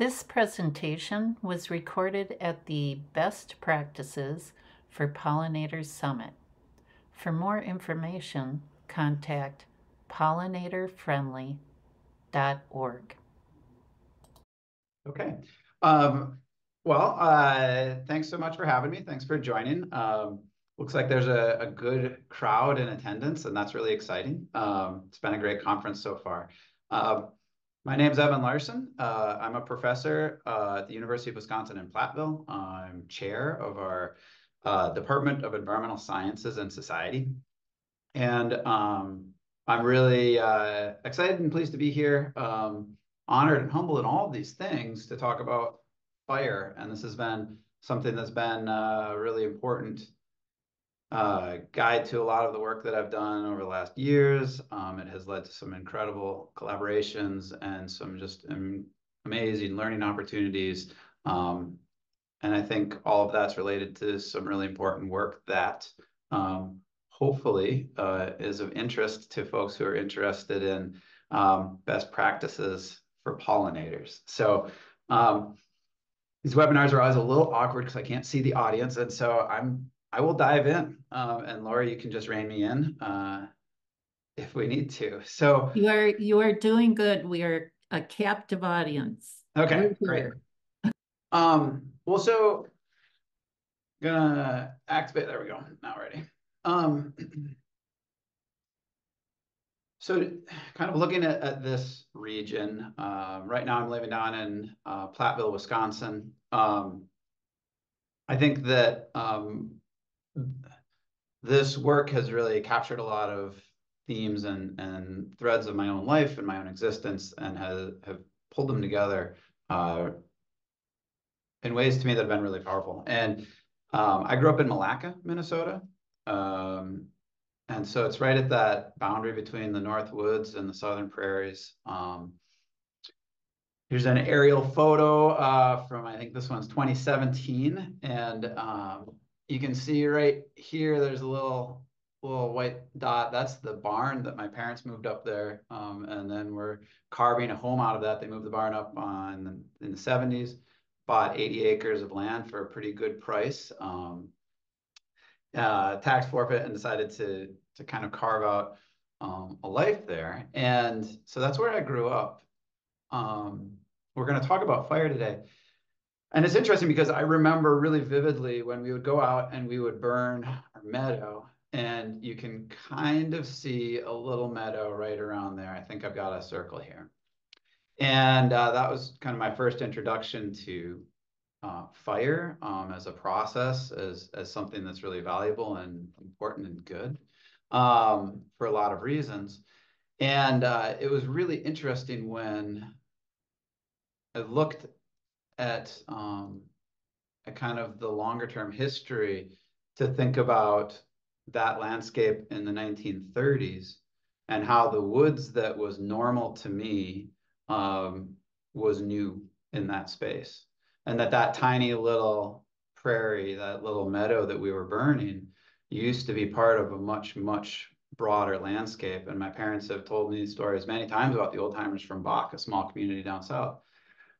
This presentation was recorded at the Best Practices for Pollinators Summit. For more information, contact pollinatorfriendly.org. Okay. Um, well, uh, thanks so much for having me. Thanks for joining. Um, looks like there's a, a good crowd in attendance, and that's really exciting. Um, it's been a great conference so far. Uh, my name's Evan Larson. Uh, I'm a professor uh, at the University of Wisconsin in Platteville. I'm chair of our uh, Department of Environmental Sciences and Society. And um, I'm really uh, excited and pleased to be here, um, honored and humbled in all of these things to talk about fire. And this has been something that's been uh, really important uh, guide to a lot of the work that I've done over the last years. Um, it has led to some incredible collaborations and some just amazing learning opportunities. Um, and I think all of that's related to some really important work that um, hopefully uh, is of interest to folks who are interested in um, best practices for pollinators. So um, these webinars are always a little awkward because I can't see the audience. And so I'm I will dive in. Um, and Laura, you can just rein me in uh, if we need to. So you are you are doing good. We are a captive audience. Okay, great. Um, well, so gonna activate. There we go. Now ready. Um, so kind of looking at, at this region, uh, right now I'm living down in uh, Platteville, Wisconsin. Um, I think that um, this work has really captured a lot of themes and, and threads of my own life and my own existence and has have pulled them together uh, in ways to me that have been really powerful. And um, I grew up in Milaca, Minnesota. Um, and so it's right at that boundary between the North Woods and the Southern Prairies. Um, here's an aerial photo uh, from, I think this one's 2017. And um, you can see right here, there's a little little white dot. That's the barn that my parents moved up there. Um, and then we're carving a home out of that. They moved the barn up on in the 70s, bought 80 acres of land for a pretty good price. Um, uh, tax forfeit and decided to to kind of carve out um, a life there. And so that's where I grew up. Um, we're going to talk about fire today. And it's interesting because I remember really vividly when we would go out and we would burn our meadow and you can kind of see a little meadow right around there. I think I've got a circle here. And uh, that was kind of my first introduction to uh, fire um, as a process, as, as something that's really valuable and important and good um, for a lot of reasons. And uh, it was really interesting when I looked at um, a kind of the longer term history to think about that landscape in the 1930s and how the woods that was normal to me um, was new in that space. And that that tiny little prairie that little meadow that we were burning used to be part of a much much broader landscape. And my parents have told me stories many times about the old timers from Bock a small community down south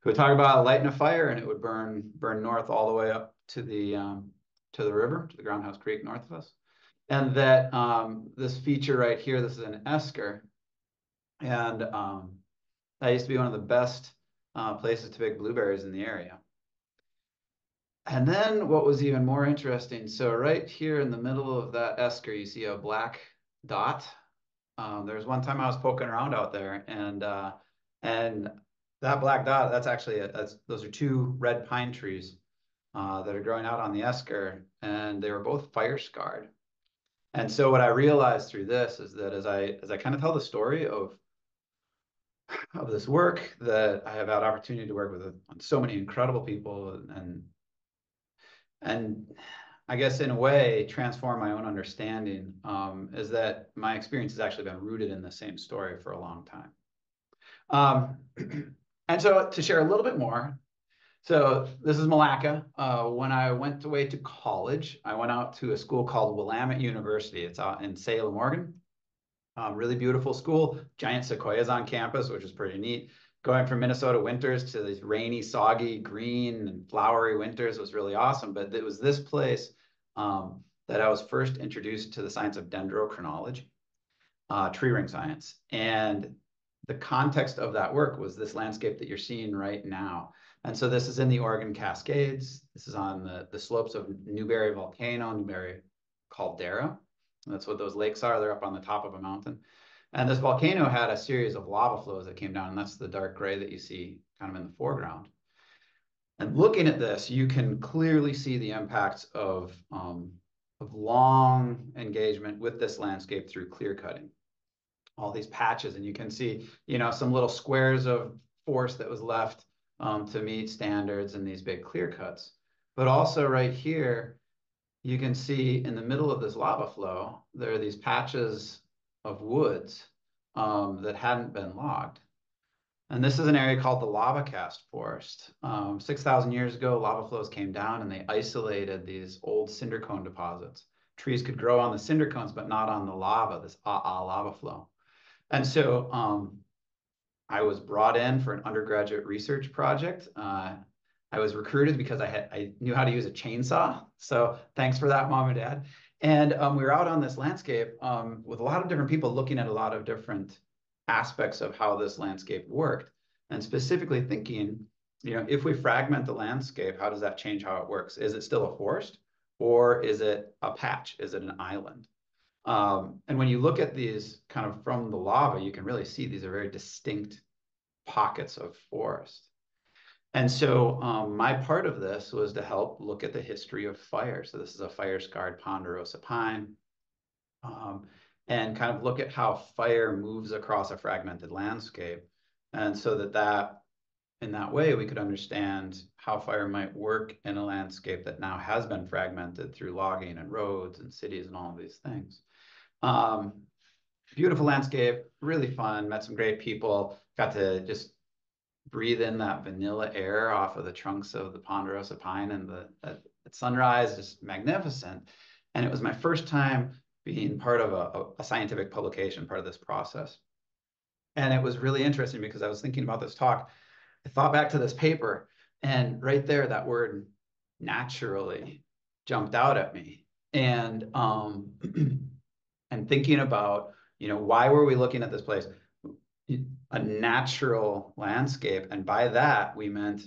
who would talk about lighting a fire and it would burn burn north all the way up to the um, to the river, to the Groundhouse Creek north of us. And that um, this feature right here, this is an esker. And um, that used to be one of the best uh, places to pick blueberries in the area. And then what was even more interesting, so right here in the middle of that esker, you see a black dot. Um, there was one time I was poking around out there and uh, and that black dot, that's actually, a, that's, those are two red pine trees uh, that are growing out on the esker, and they were both fire scarred. And so what I realized through this is that as I as I kind of tell the story of of this work that I have had opportunity to work with uh, so many incredible people and and I guess in a way transform my own understanding um, is that my experience has actually been rooted in the same story for a long time. Um, And so to share a little bit more, so this is Milaca. Uh, when I went away to college, I went out to a school called Willamette University. It's out in Salem, Oregon. Um, really beautiful school, giant sequoias on campus, which is pretty neat. going from Minnesota winters to these rainy, soggy, green, and flowery winters was really awesome. But it was this place um, that I was first introduced to the science of dendrochronology, uh, tree ring science. And the context of that work was this landscape that you're seeing right now. And so this is in the Oregon Cascades. This is on the, the slopes of Newberry Volcano, Newberry Caldera. That's what those lakes are. They're up on the top of a mountain. And this volcano had a series of lava flows that came down, and that's the dark gray that you see kind of in the foreground. And looking at this, you can clearly see the impacts of, um, of long engagement with this landscape through clear cutting. All these patches, and you can see, you know, some little squares of forest that was left um, to meet standards and these big clear cuts. But also right here, you can see in the middle of this lava flow, there are these patches of woods um, that hadn't been logged. And this is an area called the lava cast forest. Um, 6,000 years ago, lava flows came down and they isolated these old cinder cone deposits. Trees could grow on the cinder cones, but not on the lava, this ah, ah lava flow. And so um, I was brought in for an undergraduate research project. Uh, I was recruited because I had I knew how to use a chainsaw. So thanks for that, mom and dad. And um, we were out on this landscape um, with a lot of different people looking at a lot of different aspects of how this landscape worked, and specifically thinking, you know, if we fragment the landscape, how does that change how it works? Is it still a forest, or is it a patch? Is it an island? Um, and when you look at these kind of from the lava, you can really see these are very distinct pockets of forest. And so um, my part of this was to help look at the history of fire. So this is a fire-scarred ponderosa pine. Um, and kind of look at how fire moves across a fragmented landscape. And so that that, in that way, we could understand how fire might work in a landscape that now has been fragmented through logging and roads and cities and all of these things. Um, beautiful landscape, really fun, met some great people, got to just breathe in that vanilla air off of the trunks of the ponderosa pine and the at, at sunrise, just magnificent. And it was my first time being part of a, a scientific publication, part of this process. And it was really interesting because I was thinking about this talk. I thought back to this paper, and right there, that word naturally jumped out at me. And um, and thinking about, you know, why were we looking at this place? a natural landscape. And by that, we meant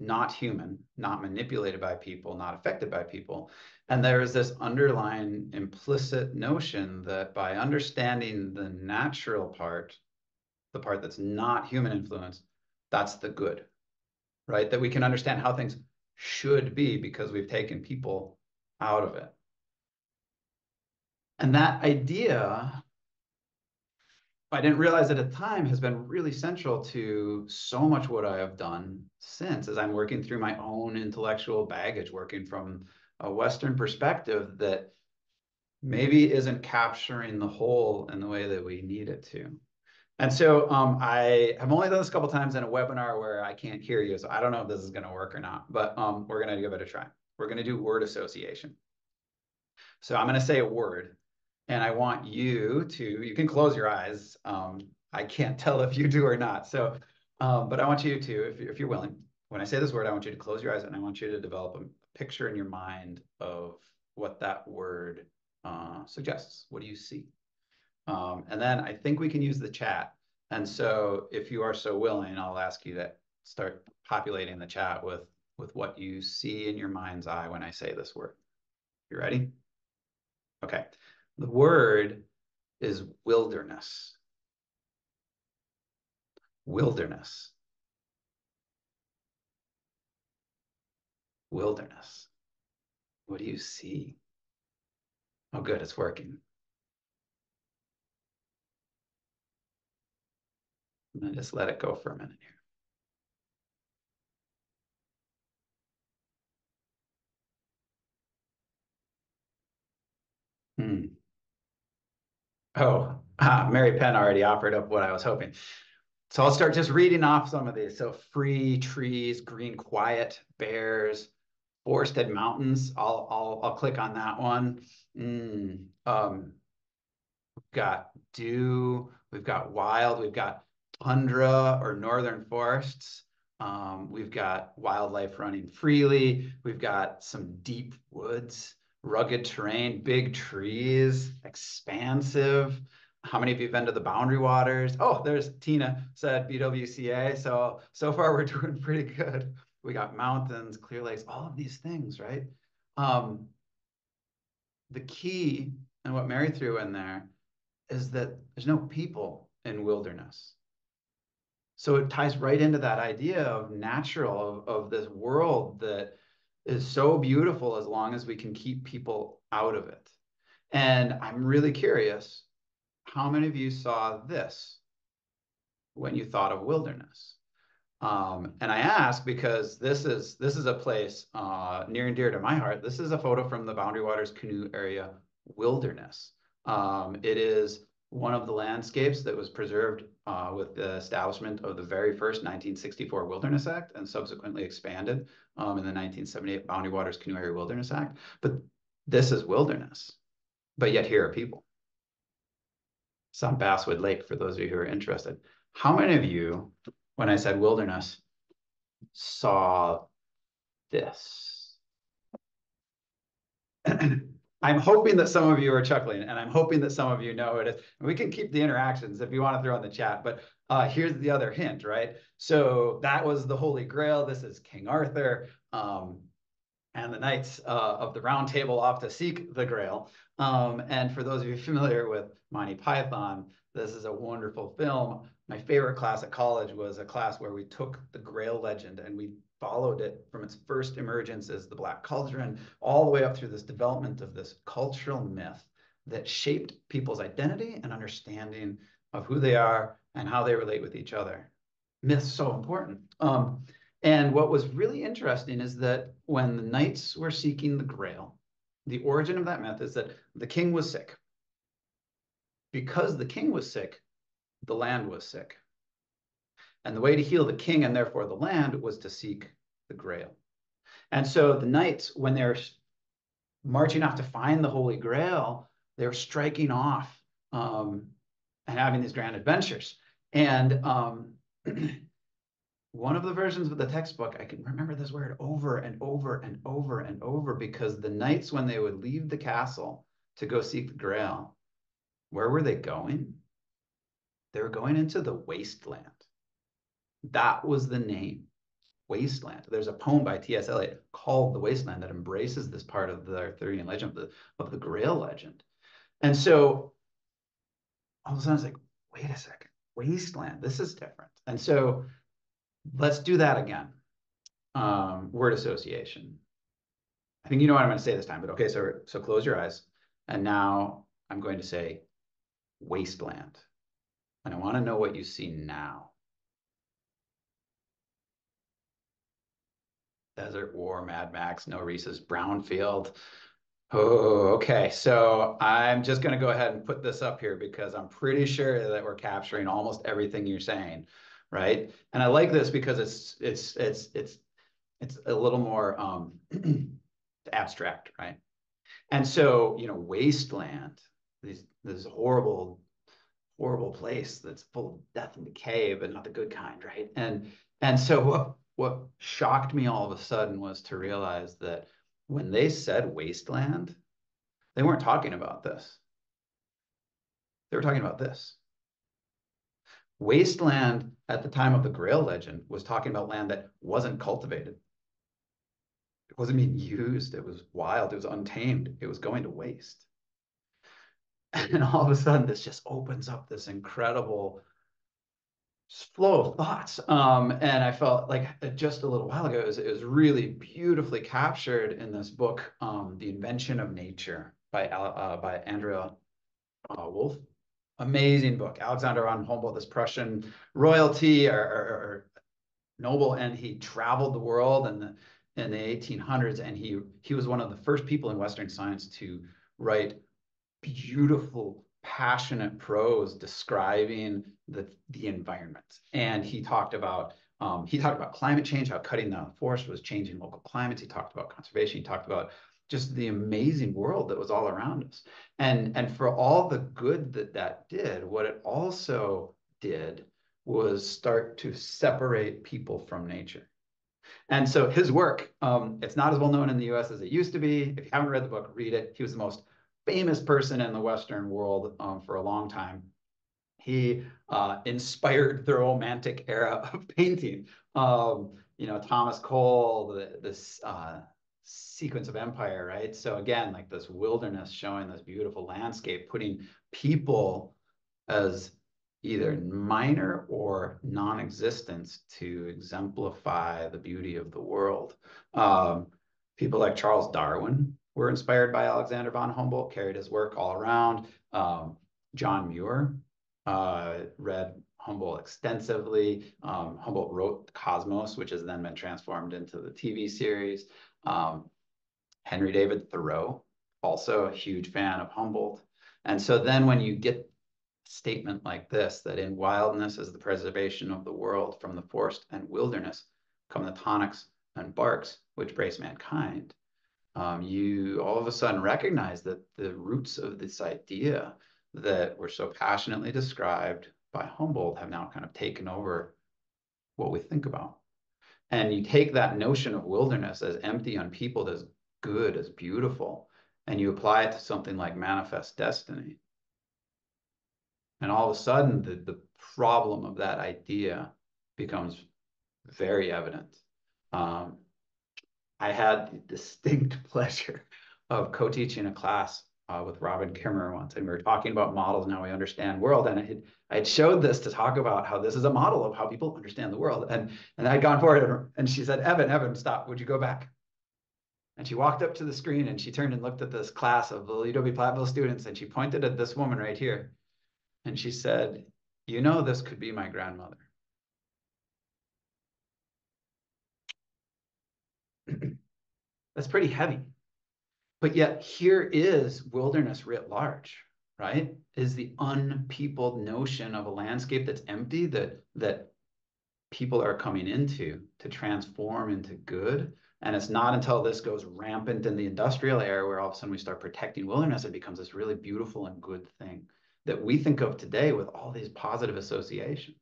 not human, not manipulated by people, not affected by people. And there is this underlying implicit notion that by understanding the natural part, the part that's not human influence, that's the good, right? That we can understand how things should be because we've taken people out of it. And that idea I didn't realize at the time has been really central to so much what I have done since as I'm working through my own intellectual baggage, working from a Western perspective that maybe isn't capturing the whole in the way that we need it to. And so um, I have only done this a couple times in a webinar where I can't hear you. So I don't know if this is going to work or not, but um, we're going to give it a try. We're going to do word association. So I'm going to say a word and I want you to, you can close your eyes. Um, I can't tell if you do or not. So, um, but I want you to, if, if you're willing, when I say this word, I want you to close your eyes and I want you to develop a picture in your mind of what that word uh, suggests. What do you see? Um, and then I think we can use the chat. And so if you are so willing, I'll ask you to start populating the chat with, with what you see in your mind's eye when I say this word. You ready? Okay. The word is wilderness. Wilderness. Wilderness. What do you see? Oh, good, it's working. And then just let it go for a minute here. Hmm. Oh, uh, Mary Penn already offered up what I was hoping. So I'll start just reading off some of these. So free trees, green quiet, bears, forested mountains. I'll I'll I'll click on that one. Mm, um, we've got dew. We've got wild. We've got tundra or northern forests. Um, we've got wildlife running freely. We've got some deep woods, rugged terrain, big trees, expansive. How many of you have been to the Boundary Waters? Oh, there's Tina said BWCA. So, so far we're doing pretty good. We got mountains, clear lakes, all of these things, right? Um, the key and what Mary threw in there is that there's no people in wilderness. So it ties right into that idea of natural, of, of this world that is so beautiful as long as we can keep people out of it. And I'm really curious, how many of you saw this when you thought of wilderness? Um, and I ask because this is this is a place uh, near and dear to my heart. This is a photo from the Boundary Waters Canoe Area Wilderness. Um, it is one of the landscapes that was preserved uh, with the establishment of the very first 1964 Wilderness Act and subsequently expanded um, in the 1978 Boundary Waters Canoe Area Wilderness Act. But this is wilderness, but yet here are people. Some Basswood Lake, for those of you who are interested. How many of you, when I said wilderness, saw this? I'm hoping that some of you are chuckling and I'm hoping that some of you know it is. We can keep the interactions if you want to throw in the chat, but uh, here's the other hint, right? So that was the Holy Grail. This is King Arthur um, and the Knights uh, of the Round Table off to seek the Grail. Um, and for those of you familiar with Monty Python, this is a wonderful film. My favorite class at college was a class where we took the Grail legend and we followed it from its first emergence as the Black Cauldron, all the way up through this development of this cultural myth that shaped people's identity and understanding of who they are and how they relate with each other. Myth's so important. Um, and what was really interesting is that when the knights were seeking the grail, the origin of that myth is that the king was sick. Because the king was sick, the land was sick. And the way to heal the king and therefore the land was to seek the grail. And so the knights, when they're marching off to find the Holy Grail, they're striking off um, and having these grand adventures. And um, one of the versions of the textbook, I can remember this word over and over and over and over because the knights, when they would leave the castle to go seek the grail, where were they going? They were going into the wasteland. That was the name, Wasteland. There's a poem by T.S. Eliot called The Wasteland that embraces this part of the Arthurian legend, of the, of the Grail legend. And so all of a sudden it's like, wait a second, Wasteland, this is different. And so let's do that again. Um, word association. I think you know what I'm going to say this time, but okay, so, so close your eyes. And now I'm going to say wasteland. And I want to know what you see now. Desert War, Mad Max, No Reese's, Brownfield. Oh, okay. So I'm just going to go ahead and put this up here because I'm pretty sure that we're capturing almost everything you're saying, right? And I like this because it's it's it's it's it's a little more um, abstract, right? And so you know, wasteland, these this horrible horrible place that's full of death and decay, but not the good kind, right? And and so what shocked me all of a sudden was to realize that when they said wasteland, they weren't talking about this. They were talking about this. Wasteland at the time of the Grail legend was talking about land that wasn't cultivated. It wasn't being used. It was wild. It was untamed. It was going to waste. And all of a sudden, this just opens up this incredible flow of thoughts. Um, and I felt like uh, just a little while ago, it was, it was really beautifully captured in this book, um, The Invention of Nature by, uh, by Andrea uh, Wulf. Amazing book. Alexander von Humboldt, this Prussian royalty or, or, or, noble, and he traveled the world in the in the 1800s, and he he was one of the first people in Western science to write beautiful passionate prose describing the, the environment. And he talked about um, he talked about climate change, how cutting down the forest was changing local climates. He talked about conservation. He talked about just the amazing world that was all around us. And, and for all the good that that did, what it also did was start to separate people from nature. And so his work, um, it's not as well known in the US as it used to be. If you haven't read the book, read it. He was the most famous person in the Western world um, for a long time. He uh, inspired the Romantic era of painting. Um, you know, Thomas Cole, the, this uh, sequence of empire, right? So again, like this wilderness showing this beautiful landscape, putting people as either minor or non-existence to exemplify the beauty of the world. Um, people like Charles Darwin were inspired by Alexander von Humboldt, carried his work all around. Um, John Muir uh, read Humboldt extensively. Um, Humboldt wrote Cosmos, which has then been transformed into the TV series. Um, Henry David Thoreau, also a huge fan of Humboldt. And so then when you get statement like this, that in wildness is the preservation of the world from the forest and wilderness come the tonics and barks which brace mankind, um, you all of a sudden recognize that the roots of this idea that were so passionately described by Humboldt have now kind of taken over what we think about. And you take that notion of wilderness as empty, unpeopled, as good, as beautiful, and you apply it to something like manifest destiny. And all of a sudden, the, the problem of that idea becomes very evident. Um, I had the distinct pleasure of co-teaching a class uh, with Robin Kimmerer once, and we were talking about models and how we understand world. And I had, I had showed this to talk about how this is a model of how people understand the world. And, and I'd gone forward, and, she said, Evan, Evan, stop, would you go back? And she walked up to the screen and she turned and looked at this class of the UW Platteville students, and she pointed at this woman right here. And she said, you know, this could be my grandmother. That's pretty heavy. But yet here is wilderness writ large, right? Is the unpeopled notion of a landscape that's empty that that people are coming into to transform into good. And it's not until this goes rampant in the industrial era where all of a sudden we start protecting wilderness, it becomes this really beautiful and good thing that we think of today with all these positive associations.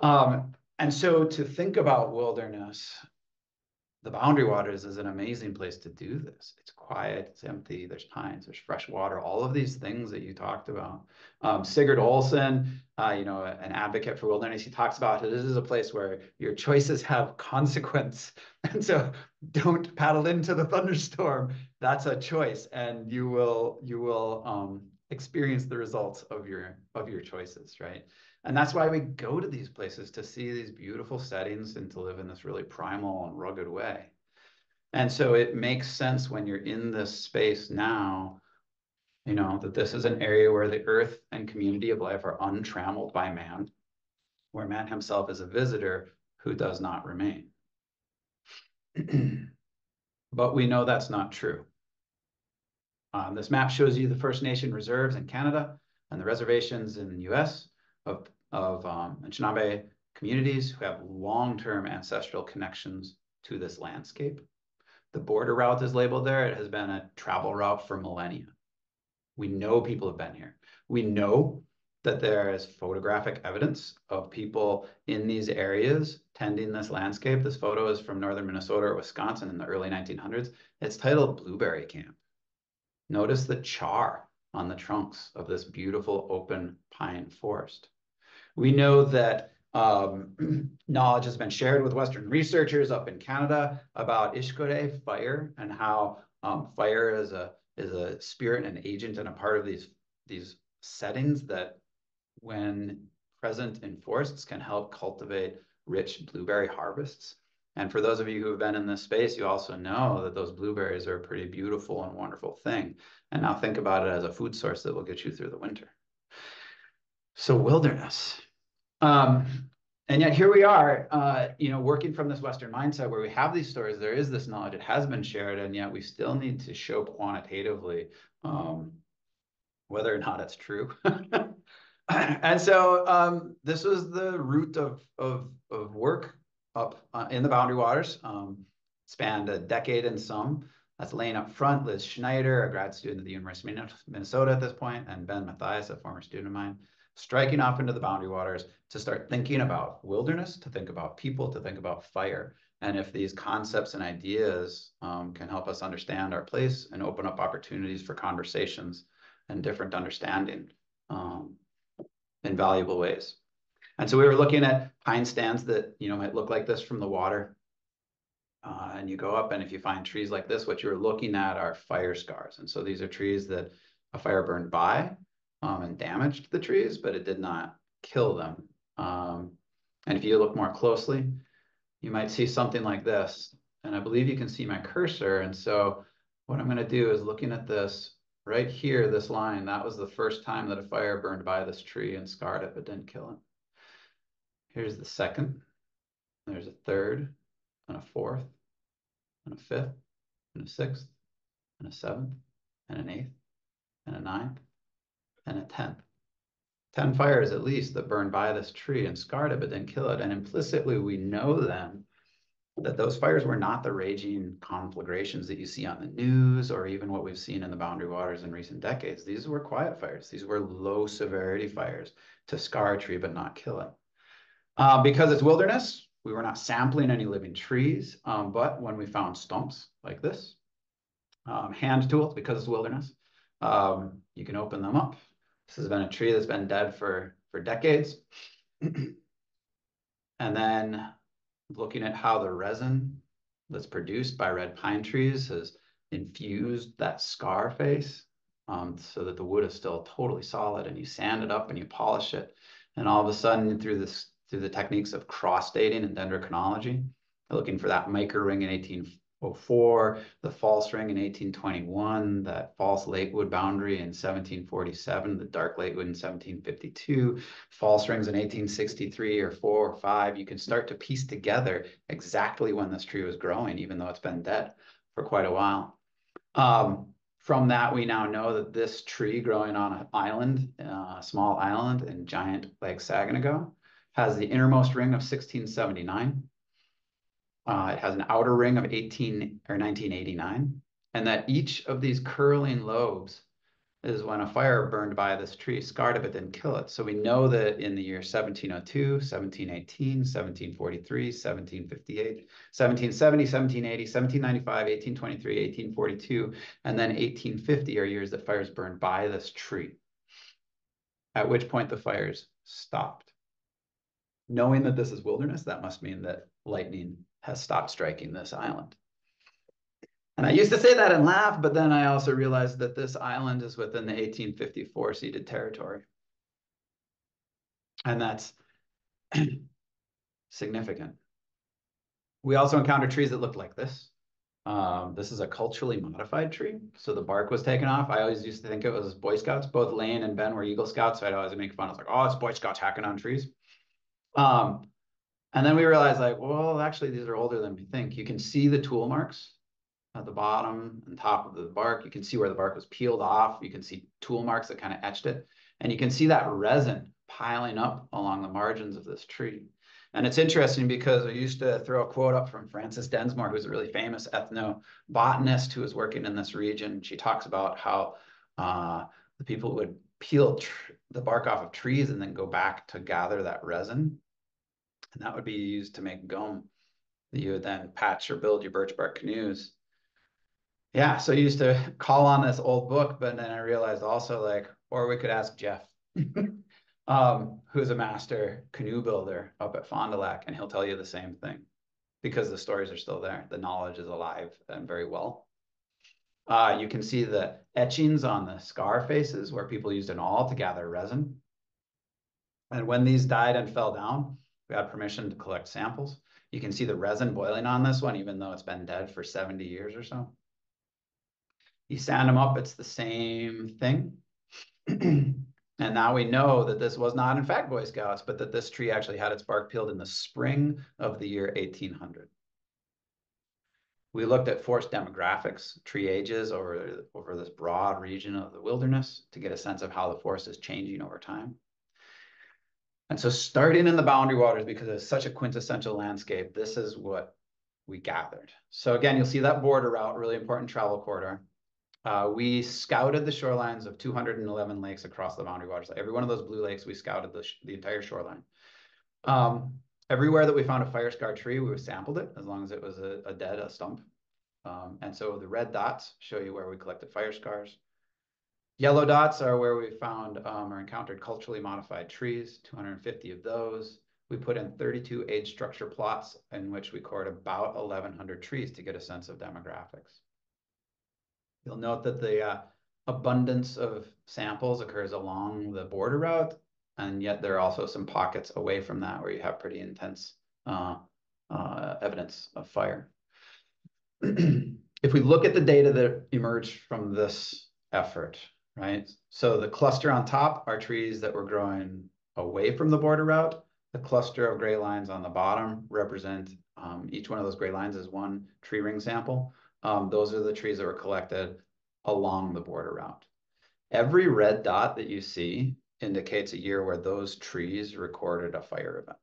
Um, and so to think about wilderness the Boundary Waters is an amazing place to do this. It's quiet, it's empty, there's pines, there's fresh water, all of these things that you talked about. Um, Sigurd Olson, uh, you know, an advocate for wilderness, he talks about. This is a place where your choices have consequence. And so don't paddle into the thunderstorm. That's a choice. And you will, you will um, experience the results of your, of your choices, right? And that's why we go to these places to see these beautiful settings and to live in this really primal and rugged way. And so it makes sense when you're in this space now, you know, that this is an area where the earth and community of life are untrammeled by man, where man himself is a visitor who does not remain. but we know that's not true. Um, this map shows you the First Nation reserves in Canada and the reservations in the US of of um, Anishinaabe communities who have long-term ancestral connections to this landscape. The border route is labeled there. It has been a travel route for millennia. We know people have been here. We know that there is photographic evidence of people in these areas tending this landscape. This photo is from northern Minnesota or Wisconsin in the early 1900s. It's titled Blueberry Camp. Notice the char on the trunks of this beautiful open pine forest. We know that um, knowledge has been shared with Western researchers up in Canada about Ishkode fire and how um, fire is a is a spirit and agent and a part of these these settings that when present in forests can help cultivate rich blueberry harvests. And for those of you who have been in this space, you also know that those blueberries are a pretty beautiful and wonderful thing. And now think about it as a food source that will get you through the winter. So wilderness, um, and yet here we are, uh, you know, working from this Western mindset where we have these stories, there is this knowledge, it has been shared, and yet we still need to show quantitatively um, whether or not it's true. and so um, this was the root of, of, of work up uh, in the Boundary Waters, um, spanned a decade and some. That's laying up front, Liz Schneider, a grad student at the University of Minnesota at this point, and Ben Mathias, a former student of mine. Striking off into the boundary waters to start thinking about wilderness, to think about people, to think about fire. And if these concepts and ideas um, can help us understand our place and open up opportunities for conversations and different understanding um, in valuable ways. And so we were looking at pine stands that, you know, might look like this from the water. Uh, and you go up and if you find trees like this, what you're looking at are fire scars. And so these are trees that a fire burned by um, and damaged the trees, but it did not kill them. Um, and if you look more closely, you might see something like this. And I believe you can see my cursor. And so what I'm going to do is looking at this right here, this line, that was the first time that a fire burned by this tree and scarred it, but didn't kill it. Here's the second. There's a third and a fourth and a fifth and a sixth and a seventh and an eighth and a ninth and a tenth. 10 fires at least that burned by this tree and scarred it, but didn't kill it. And implicitly, we know then that those fires were not the raging conflagrations that you see on the news or even what we've seen in the boundary waters in recent decades. These were quiet fires. These were low severity fires to scar a tree, but not kill it. Uh, because it's wilderness, we were not sampling any living trees, um, but when we found stumps like this, um, hand tools, because it's wilderness, um, you can open them up this has been a tree that's been dead for, for decades. and then looking at how the resin that's produced by red pine trees has infused that scar face um, so that the wood is still totally solid and you sand it up and you polish it. And all of a sudden through this through the techniques of cross dating and dendrochronology, looking for that marker ring in 18 04, the false ring in 1821, that false latewood boundary in 1747, the dark latewood in 1752, false rings in 1863 or 4 or 5. You can start to piece together exactly when this tree was growing, even though it's been dead for quite a while. Um, from that, we now know that this tree growing on an island, uh, a small island in giant Lake Saganaga, has the innermost ring of 1679 uh, it has an outer ring of 18 or 1989, and that each of these curling lobes is when a fire burned by this tree, scarred it, but didn't kill it. So we know that in the year 1702, 1718, 1743, 1758, 1770, 1780, 1795, 1823, 1842, and then 1850 are years that fires burned by this tree, at which point the fires stopped. Knowing that this is wilderness, that must mean that lightning has stopped striking this island. And I used to say that and laugh, but then I also realized that this island is within the 1854 ceded territory. And that's significant. We also encountered trees that looked like this. Um, this is a culturally modified tree. So the bark was taken off. I always used to think it was Boy Scouts. Both Lane and Ben were Eagle Scouts. So I'd always make fun. I was like, oh, it's Boy Scouts hacking on trees. Um, and then we realized like, well, actually these are older than we think. You can see the tool marks at the bottom and top of the bark. You can see where the bark was peeled off. You can see tool marks that kind of etched it. And you can see that resin piling up along the margins of this tree. And it's interesting because I used to throw a quote up from Frances Densmore, who's a really famous ethnobotanist who was working in this region. She talks about how uh, the people would peel the bark off of trees and then go back to gather that resin and that would be used to make gum that you would then patch or build your birch bark canoes. Yeah, so I used to call on this old book, but then I realized also like, or we could ask Jeff, um, who's a master canoe builder up at Fond du Lac, and he'll tell you the same thing because the stories are still there. The knowledge is alive and very well. Uh, you can see the etchings on the scar faces where people used an awl to gather resin. And when these died and fell down, we got permission to collect samples. You can see the resin boiling on this one, even though it's been dead for 70 years or so. You sand them up, it's the same thing. and now we know that this was not in fact Boy Scouts, but that this tree actually had its bark peeled in the spring of the year 1800. We looked at forest demographics, tree ages over, over this broad region of the wilderness to get a sense of how the forest is changing over time. And so starting in the boundary waters, because it's such a quintessential landscape, this is what we gathered. So again, you'll see that border route, really important travel corridor. uh, we scouted the shorelines of 211 lakes across the boundary waters. Every one of those blue lakes, we scouted the, the entire shoreline. Um, everywhere that we found a fire scar tree, we sampled it as long as it was a, a dead, a stump. Um, and so the red dots show you where we collected fire scars. Yellow dots are where we found um, or encountered culturally modified trees, 250 of those. We put in 32 age structure plots in which we cored about 1,100 trees to get a sense of demographics. You'll note that the uh, abundance of samples occurs along the border route, and yet there are also some pockets away from that where you have pretty intense uh, uh, evidence of fire. if we look at the data that emerged from this effort, right? So the cluster on top are trees that were growing away from the border route. The cluster of gray lines on the bottom represent um, each one of those gray lines is one tree ring sample. Um, those are the trees that were collected along the border route. Every red dot that you see indicates a year where those trees recorded a fire event.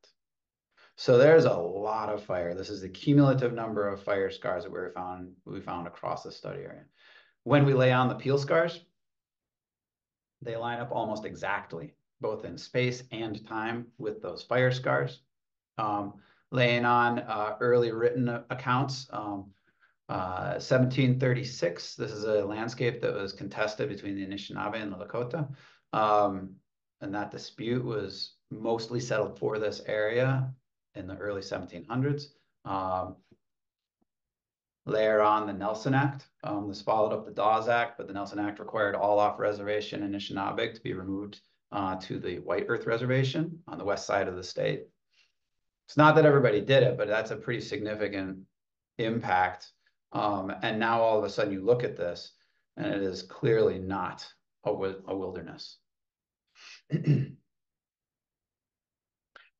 So there's a lot of fire. This is the cumulative number of fire scars that we found we found across the study area. When we lay on the peel scars, they line up almost exactly, both in space and time with those fire scars. Um, laying on uh, early written accounts, um, uh, 1736, this is a landscape that was contested between the Anishinaabe and the Lakota. Um, and that dispute was mostly settled for this area in the early 1700s. Um, layer on the Nelson Act. Um, this followed up the Dawes Act, but the Nelson Act required all off-reservation Anishinaabe to be removed uh, to the White Earth Reservation on the west side of the state. It's not that everybody did it, but that's a pretty significant impact. Um, and now all of a sudden you look at this and it is clearly not a, a wilderness.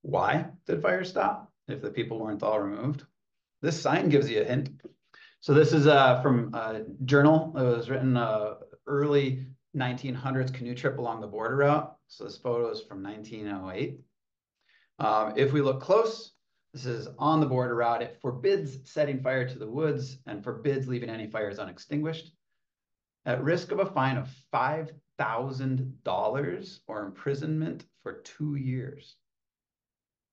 Why did fire stop if the people weren't all removed? This sign gives you a hint. So this is uh, from a journal. It was written uh, early 1900s canoe trip along the border route. So this photo is from 1908. Um, if we look close, this is on the border route. It forbids setting fire to the woods and forbids leaving any fires unextinguished. At risk of a fine of $5,000 or imprisonment for two years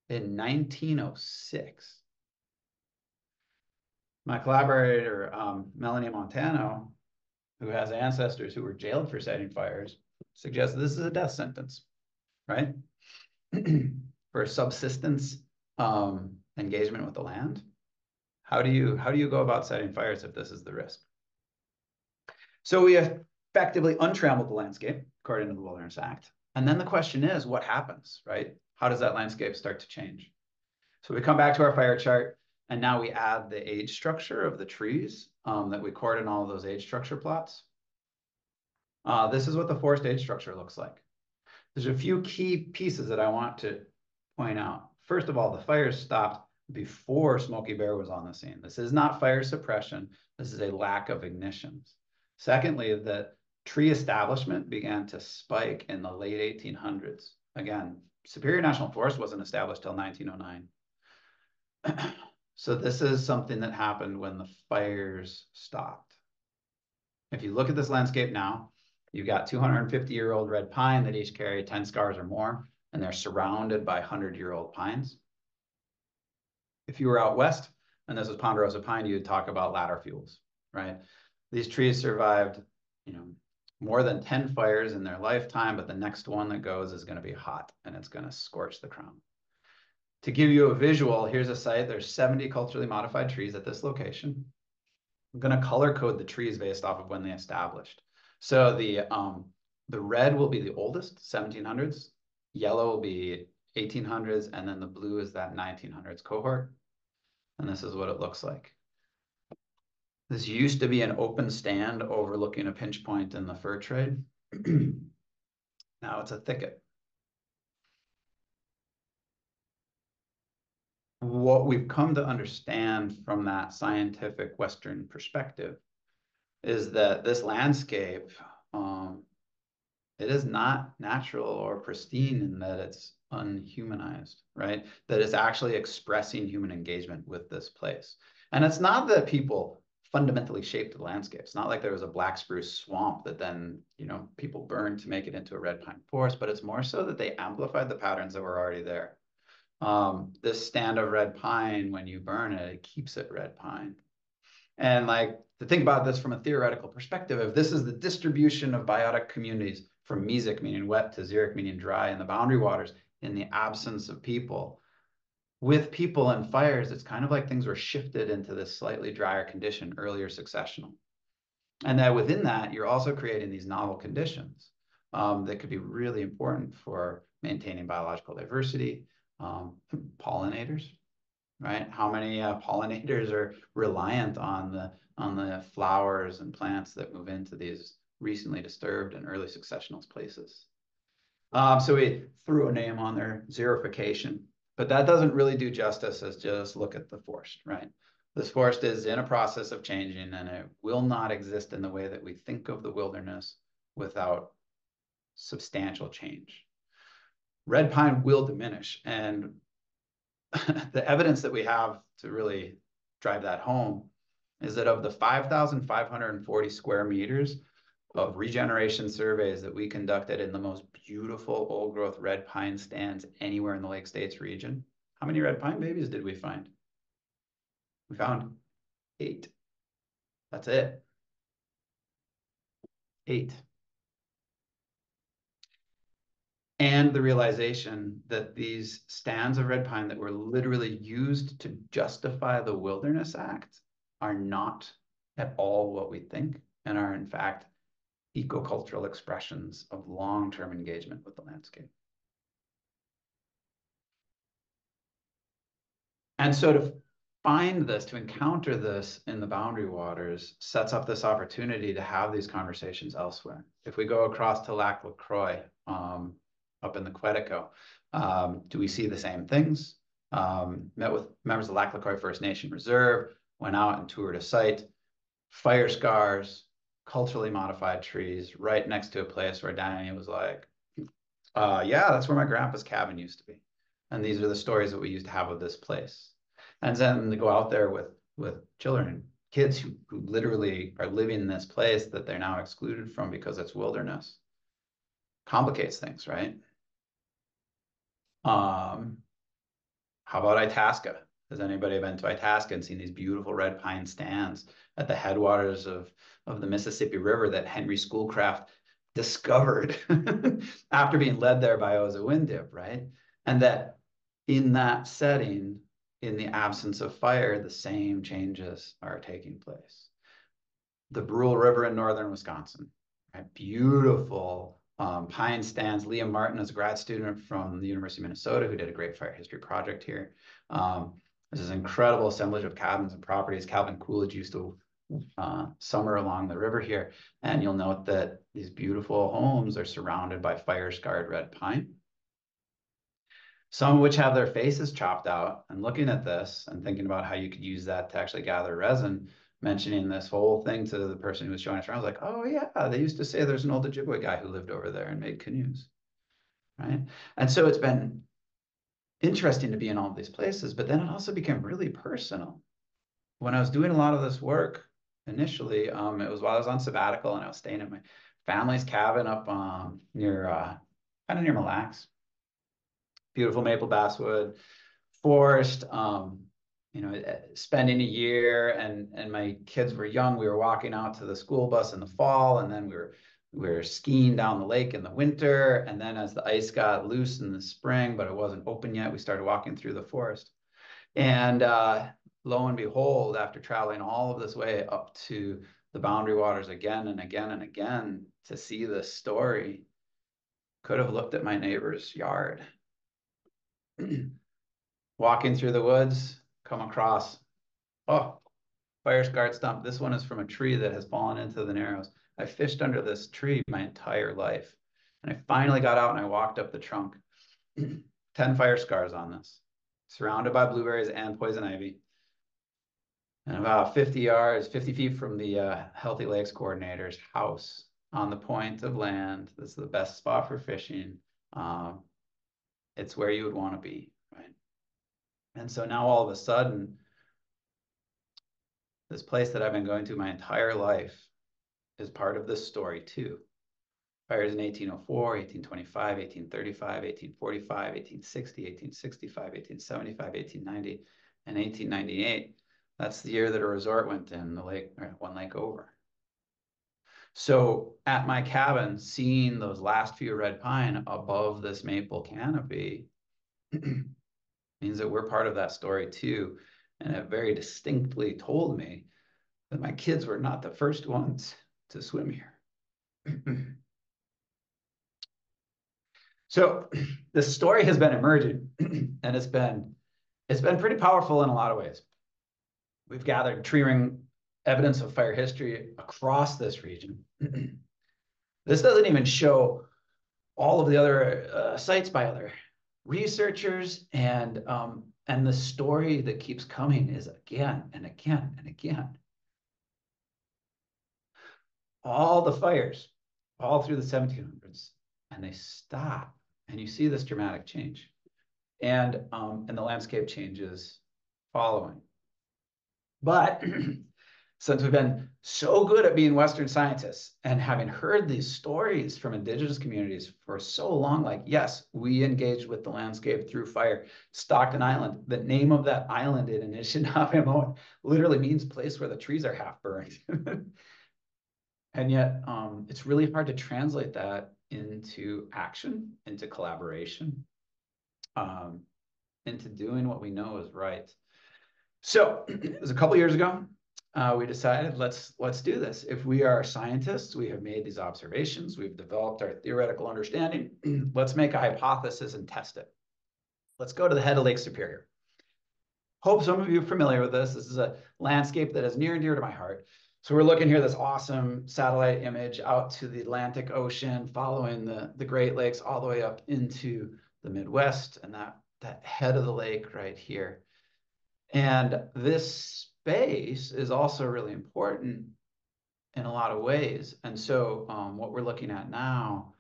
in 1906. My collaborator, um, Melonee Montano, who has ancestors who were jailed for setting fires, suggests this is a death sentence, right? for subsistence um, engagement with the land. How do you how do you go about setting fires if this is the risk? So we effectively untrammeled the landscape according to the Wilderness Act. And then the question is, what happens, right? How does that landscape start to change? So we come back to our fire chart, and now we add the age structure of the trees um, that we cord in all of those age structure plots. Uh, this is what the forest age structure looks like. There's a few key pieces that I want to point out. First of all, the fires stopped before Smokey Bear was on the scene. This is not fire suppression. This is a lack of ignitions. Secondly, the tree establishment began to spike in the late 1800s. Again, Superior National Forest wasn't established till 1909. so this is something that happened when the fires stopped. If you look at this landscape now, you've got 250 year old red pine that each carry 10 scars or more, and they're surrounded by 100 year old pines. If you were out west and this is ponderosa pine, you'd talk about ladder fuels, right? These trees survived, you know, more than 10 fires in their lifetime, but the next one that goes is going to be hot and it's going to scorch the crown. To give you a visual, here's a site. There's 70 culturally modified trees at this location. I'm going to color code the trees based off of when they established. So the um, the red will be the oldest, 1700s. Yellow will be 1800s, and then the blue is that 1900s cohort. And this is what it looks like. This used to be an open stand overlooking a pinch point in the fur trade. now it's a thicket. What we've come to understand from that scientific Western perspective is that this landscape, um, it is not natural or pristine in that it's unhumanized, right? That it's actually expressing human engagement with this place. And it's not that people fundamentally shaped the landscape. It's not like there was a black spruce swamp that then, you know, people burned to make it into a red pine forest, but it's more so that they amplified the patterns that were already there. Um, this stand of red pine, when you burn it, it keeps it red pine. And like to think about this from a theoretical perspective, if this is the distribution of biotic communities from mesic, meaning wet, to xeric, meaning dry, in the boundary waters, in the absence of people, with people and fires, it's kind of like things were shifted into this slightly drier condition, earlier successional. And that within that, you're also creating these novel conditions um, that could be really important for maintaining biological diversity, um, pollinators, right? How many uh, pollinators are reliant on the on the flowers and plants that move into these recently disturbed and early successional places? Um, so we threw a name on there, xerification. But that doesn't really do justice as just look at the forest, right? This forest is in a process of changing and it will not exist in the way that we think of the wilderness without substantial change. Red pine will diminish. And the evidence that we have to really drive that home is that of the 5,540 square meters of regeneration surveys that we conducted in the most beautiful old growth red pine stands anywhere in the Lake States region. How many red pine babies did we find? We found eight. That's it. Eight. And the realization that these stands of red pine that were literally used to justify the Wilderness Act are not at all what we think and are in fact ecocultural expressions of long-term engagement with the landscape. And so to find this, to encounter this in the boundary waters, sets up this opportunity to have these conversations elsewhere. If we go across to Lac La Croix, um, up in the Quetico, um, do we see the same things? Um, met with members of Lac La Croix First Nation Reserve, went out and toured a site, fire scars, culturally modified trees right next to a place where Danny was like, uh, yeah, that's where my grandpa's cabin used to be. And these are the stories that we used to have of this place. And then to go out there with, with children, kids who, who literally are living in this place that they're now excluded from because it's wilderness. Complicates things, right? Um, how about Itasca? Has anybody been to Itasca and seen these beautiful red pine stands at the headwaters of, of the Mississippi River that Henry Schoolcraft discovered after being led there by Ozawindib, right? And that in that setting, in the absence of fire, the same changes are taking place. The Brule River in northern Wisconsin, right? Beautiful um, pine stands. Liam Martin is a grad student from the University of Minnesota who did a great fire history project here. Um, this is an incredible assemblage of cabins and properties. Calvin Coolidge used to uh, summer along the river here. And you'll note that these beautiful homes are surrounded by fire-scarred red pine. Some of which have their faces chopped out. And looking at this and thinking about how you could use that to actually gather resin, mentioning this whole thing to the person who was showing us around, I was like, oh yeah, they used to say there's an old Ojibwe guy who lived over there and made canoes, right? And so it's been interesting to be in all of these places, but then it also became really personal. When I was doing a lot of this work initially, um, it was while I was on sabbatical and I was staying at my family's cabin up um, near, uh, kind of near Mille Lacs. Beautiful maple basswood forest. Um, you know, eh, spending a year and and my kids were young. We were walking out to the school bus in the fall, and then we were we were skiing down the lake in the winter. And then as the ice got loose in the spring, but it wasn't open yet, we started walking through the forest. And uh, lo and behold, after traveling all of this way up to the boundary waters again and again and again to see this story, could have looked at my neighbor's yard. Walking through the woods, come across, oh, fire scarred stump. This one is from a tree that has fallen into the narrows. I fished under this tree my entire life. And I finally got out and I walked up the trunk. 10 fire scars on this, surrounded by blueberries and poison ivy. And about 50 yards, 50 feet from the uh, Healthy Lakes coordinator's house on the point of land. This is the best spot for fishing. Um, it's where you would want to be, right? And so now all of a sudden, this place that I've been going to my entire life is part of this story too. Fires in 1804, 1825, 1835, 1845, 1860, 1865, 1875, 1890, and 1898. That's the year that a resort went in the lake, one lake over. So at my cabin, seeing those last few red pine above this maple canopy means that we're part of that story too. And it very distinctly told me that my kids were not the first ones to swim here. so the story has been emerging and it's been it's been pretty powerful in a lot of ways. We've gathered tree ring evidence of fire history across this region. this doesn't even show all of the other uh, sites by other researchers and um, and the story that keeps coming is again and again and again. All the fires all through the 1700s and they stop and you see this dramatic change. And um, and the landscape changes following. But since we've been so good at being Western scientists and having heard these stories from indigenous communities for so long, like, yes, we engaged with the landscape through fire. Stockton Island, the name of that island in Anishinaabe literally means place where the trees are half burned. and yet um, it's really hard to translate that into action, into collaboration, um, into doing what we know is right. So it was a couple years ago uh, we decided let's let's do this. If we are scientists, we have made these observations, we've developed our theoretical understanding. let's make a hypothesis and test it. Let's go to the head of Lake Superior. Hope some of you are familiar with this. This is a landscape that is near and dear to my heart. So we're looking here, this awesome satellite image out to the Atlantic Ocean, following the, the Great Lakes all the way up into the Midwest and that, that head of the lake right here. And this space is also really important in a lot of ways. And so um, what we're looking at now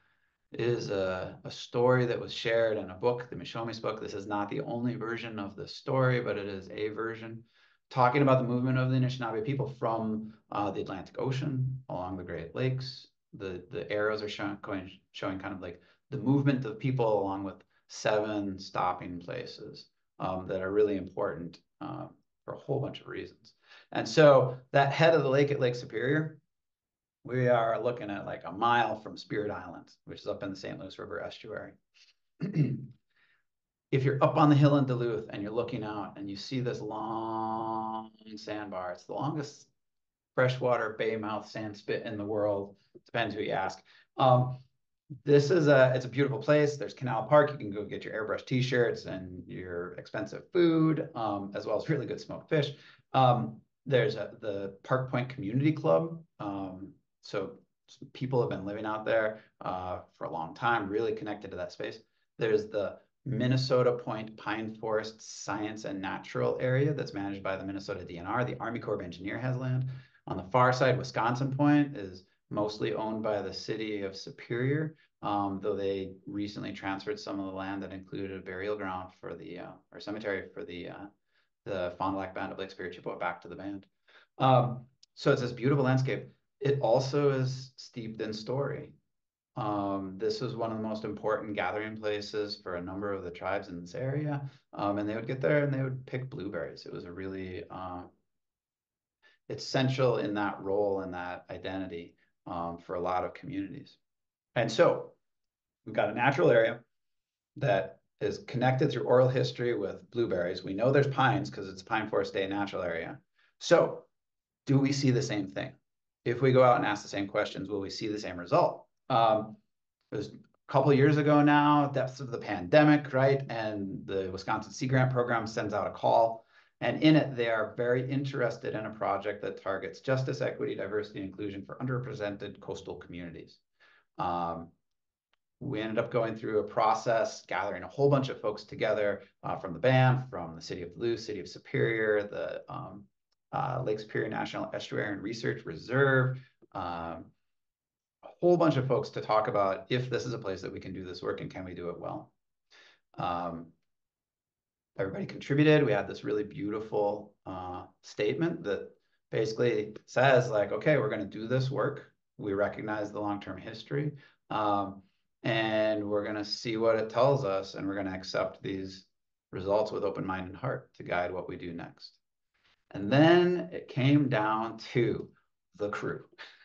is a, a story that was shared in a book, the Mishomis book. This is not the only version of the story, but it is a version talking about the movement of the Anishinaabe people from uh, the Atlantic Ocean along the Great Lakes. The, the arrows are showing, going, showing kind of like the movement of people along with seven stopping places um, that are really important uh, for a whole bunch of reasons. And so that head of the lake at Lake Superior, we are looking at like a mile from Spirit Island, which is up in the St. Louis River estuary. if you're up on the hill in Duluth and you're looking out and you see this long sandbar, it's the longest freshwater bay mouth sand spit in the world. Depends who you ask. Um, this is a it's a beautiful place. There's Canal Park. You can go get your airbrush t-shirts and your expensive food, um, as well as really good smoked fish. Um, there's a, the Park Point Community Club. Um, so people have been living out there uh, for a long time, really connected to that space. There's the Minnesota Point Pine Forest Science and Natural Area that's managed by the Minnesota DNR. The Army Corps of Engineer has land. On the far side, Wisconsin Point is mostly owned by the city of Superior, um, though they recently transferred some of the land that included a burial ground for the, uh, or cemetery for the, uh, the Fond du Lac Band of Lake Superior Chippewa back to the band. Um, so it's this beautiful landscape. It also is steeped in story. Um, this was one of the most important gathering places for a number of the tribes in this area. Um, and they would get there and they would pick blueberries. It was a really uh, essential in that role and that identity um, for a lot of communities. And so we've got a natural area that is connected through oral history with blueberries. We know there's pines because it's pine forest day natural area. So do we see the same thing? If we go out and ask the same questions, will we see the same result? Um, it was a couple years ago now, depths of the pandemic, right? And the Wisconsin Sea Grant Program sends out a call and in it, they are very interested in a project that targets justice, equity, diversity, and inclusion for underrepresented coastal communities. Um, we ended up going through a process, gathering a whole bunch of folks together uh, from the band, from the city of Duluth, city of Superior, the um, uh, Lake Superior National Estuary and Research Reserve, um, a whole bunch of folks to talk about if this is a place that we can do this work and can we do it well. Um, everybody contributed. We had this really beautiful uh, statement that basically says like, okay, we're gonna do this work. We recognize the long-term history. Um, and we're gonna see what it tells us, and we're gonna accept these results with open mind and heart to guide what we do next. And then it came down to the crew.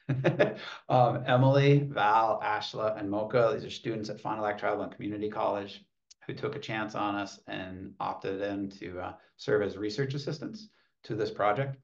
um, Emily, Val, Ashla, and Mocha, these are students at Fond du Lac Tribal and Community College who took a chance on us and opted in to uh, serve as research assistants to this project.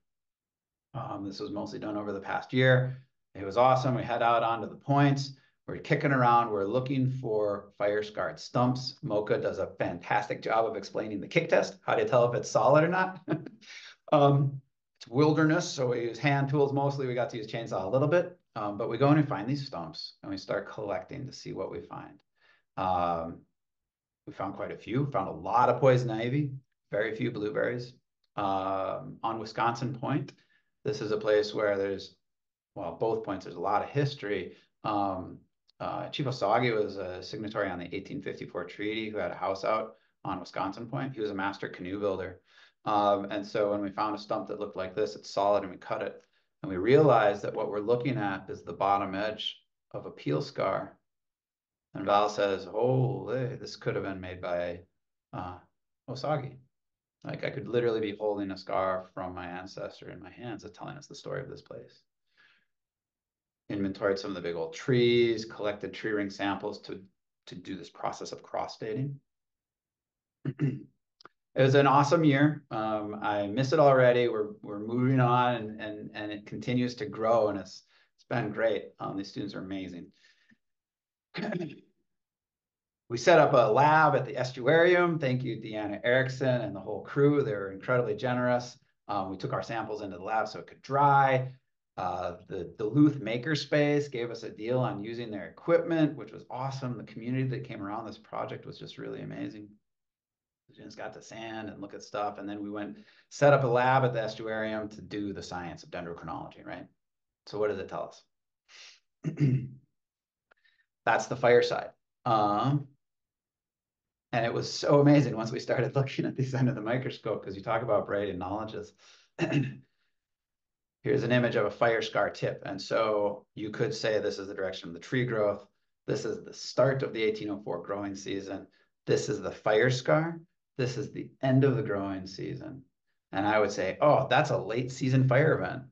Um, this was mostly done over the past year. It was awesome. We head out onto the points. We're kicking around. We're looking for fire scarred stumps. Mocha does a fantastic job of explaining the kick test. How to tell if it's solid or not? um, it's wilderness, so we use hand tools mostly. We got to use chainsaw a little bit, um, but we go in and find these stumps and we start collecting to see what we find. Um, we found quite a few, found a lot of poison ivy, very few blueberries. Um, on Wisconsin Point, this is a place where there's, well, both points, there's a lot of history. Um, uh, Chief Osaugie was a signatory on the 1854 treaty who had a house out on Wisconsin Point. He was a master canoe builder. Um, and so when we found a stump that looked like this, it's solid and we cut it. And we realized that what we're looking at is the bottom edge of a peel scar and Val says, "Holy, this could have been made by uh, Osaugie. Like I could literally be holding a scar from my ancestor in my hands that's telling us the story of this place. Inventoried some of the big old trees, collected tree ring samples to, to do this process of cross dating. it was an awesome year. Um, I miss it already. We're, we're moving on and, and, and it continues to grow and it's, it's been great. Um, these students are amazing. We set up a lab at the estuarium. Thank you, Deanna Erickson and the whole crew. They were incredibly generous. Um, we took our samples into the lab so it could dry. Uh, the Duluth Makerspace gave us a deal on using their equipment, which was awesome. The community that came around this project was just really amazing. The students got to sand and look at stuff. And then we went set up a lab at the estuarium to do the science of dendrochronology, right? So what does it tell us? That's the fire side. Um, and it was so amazing once we started looking at these under the microscope, because you talk about braiding knowledges. Here's an image of a fire scar tip. And so you could say this is the direction of the tree growth. This is the start of the 1804 growing season. This is the fire scar. This is the end of the growing season. And I would say, oh, that's a late season fire event.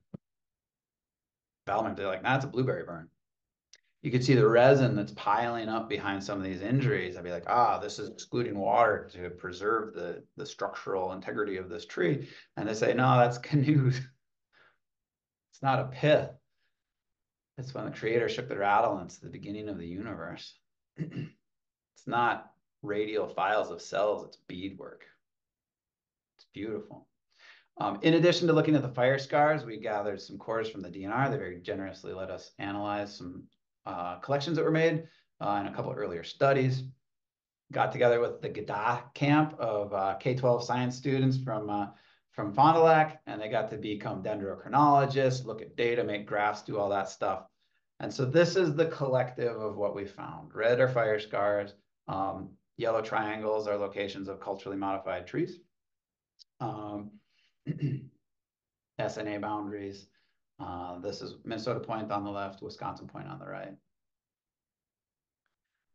Bellman, they're like, nah, a blueberry burn you could see the resin that's piling up behind some of these injuries. I'd be like, ah, this is excluding water to preserve the, the structural integrity of this tree. And they say, no, that's canoes. it's not a pith. It's when the creator shook the rattle and it's the beginning of the universe. it's not radial files of cells, it's beadwork. It's beautiful. Um, in addition to looking at the fire scars, we gathered some cores from the DNR. They very generously let us analyze some uh, collections that were made uh, and a couple earlier studies. Got together with the Gada camp of uh, K-12 science students from uh, from Fond du Lac, and they got to become dendrochronologists, look at data, make graphs, do all that stuff. And so this is the collective of what we found. Red are fire scars. Um, yellow triangles are locations of culturally modified trees. Um, SNA boundaries. Uh, this is Minnesota Point on the left, Wisconsin Point on the right.